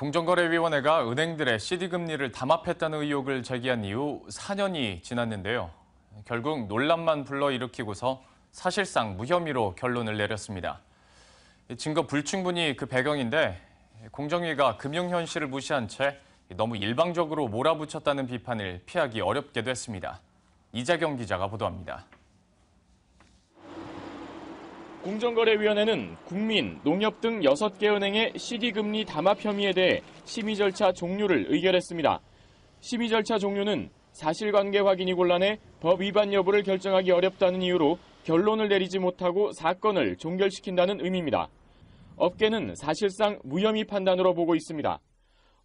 공정거래위원회가 은행들의 CD금리를 담합했다는 의혹을 제기한 이후 4년이 지났는데요. 결국 논란만 불러일으키고서 사실상 무혐의로 결론을 내렸습니다. 증거 불충분이 그 배경인데 공정위가 금융 현실을 무시한 채 너무 일방적으로 몰아붙였다는 비판을 피하기 어렵게 됐습니다. 이자경 기자가 보도합니다. 공정거래위원회는 국민, 농협 등 6개 은행의 CD금리 담합 혐의에 대해 심의 절차 종료를 의결했습니다. 심의 절차 종료는 사실관계 확인이 곤란해 법 위반 여부를 결정하기 어렵다는 이유로 결론을 내리지 못하고 사건을 종결시킨다는 의미입니다. 업계는 사실상 무혐의 판단으로 보고 있습니다.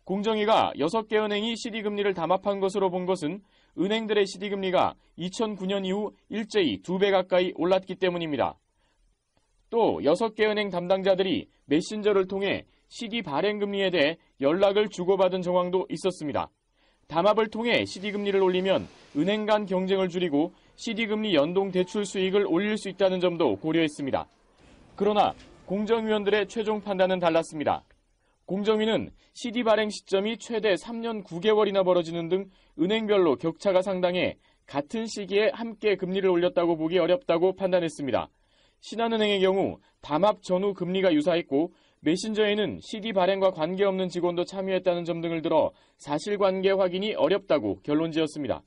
공정위가 6개 은행이 CD금리를 담합한 것으로 본 것은 은행들의 CD금리가 2009년 이후 일제히 2배 가까이 올랐기 때문입니다. 또 6개 은행 담당자들이 메신저를 통해 CD 발행 금리에 대해 연락을 주고받은 정황도 있었습니다. 담합을 통해 CD 금리를 올리면 은행 간 경쟁을 줄이고 CD 금리 연동 대출 수익을 올릴 수 있다는 점도 고려했습니다. 그러나 공정위원들의 최종 판단은 달랐습니다. 공정위는 CD 발행 시점이 최대 3년 9개월이나 벌어지는 등 은행별로 격차가 상당해 같은 시기에 함께 금리를 올렸다고 보기 어렵다고 판단했습니다. 신한은행의 경우 담합 전후 금리가 유사했고 메신저에는 CD 발행과 관계없는 직원도 참여했다는 점 등을 들어 사실관계 확인이 어렵다고 결론지었습니다.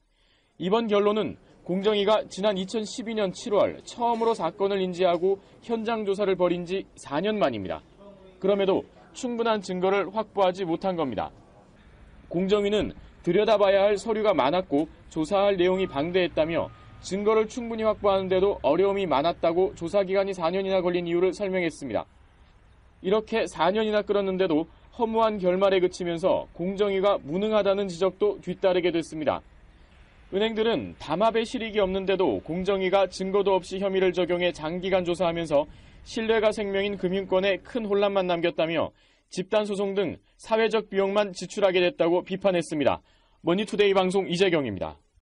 이번 결론은 공정위가 지난 2012년 7월 처음으로 사건을 인지하고 현장 조사를 벌인 지 4년 만입니다. 그럼에도 충분한 증거를 확보하지 못한 겁니다. 공정위는 들여다봐야 할 서류가 많았고 조사할 내용이 방대했다며 증거를 충분히 확보하는데도 어려움이 많았다고 조사 기간이 4년이나 걸린 이유를 설명했습니다. 이렇게 4년이나 끌었는데도 허무한 결말에 그치면서 공정위가 무능하다는 지적도 뒤따르게 됐습니다. 은행들은 담합의 실익이 없는데도 공정위가 증거도 없이 혐의를 적용해 장기간 조사하면서 신뢰가 생명인 금융권에 큰 혼란만 남겼다며 집단 소송 등 사회적 비용만 지출하게 됐다고 비판했습니다. 머니투데이 방송 이재경입니다.